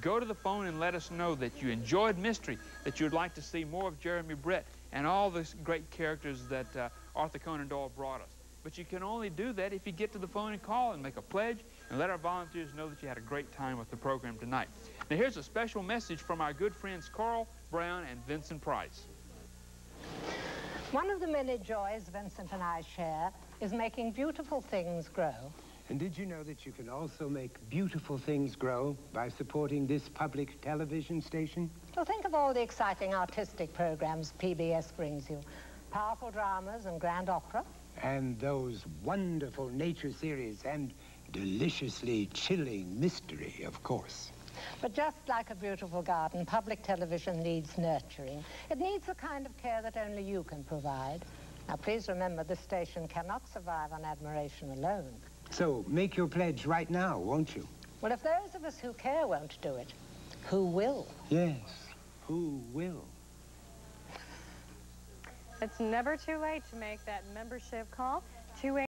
go to the phone and let us know that you enjoyed Mystery, that you'd like to see more of Jeremy Brett and all the great characters that uh, Arthur Conan Doyle brought us. But you can only do that if you get to the phone and call and make a pledge and let our volunteers know that you had a great time with the program tonight. Now here's a special message from our good friends Coral Browne and Vincent Price. One of the many joys Vincent and I share is making beautiful things grow. And did you know that you can also make beautiful things grow by supporting this public television station? Well, think of all the exciting artistic programs PBS brings you. Powerful dramas and grand opera. And those wonderful nature series and deliciously chilling mystery, of course. But just like a beautiful garden, public television needs nurturing. It needs the kind of care that only you can provide. Now, please remember this station cannot survive on admiration alone. So make your pledge right now, won't you? Well, if those of us who care won't do it, who will? Yes, who will? It's never too late to make that membership call.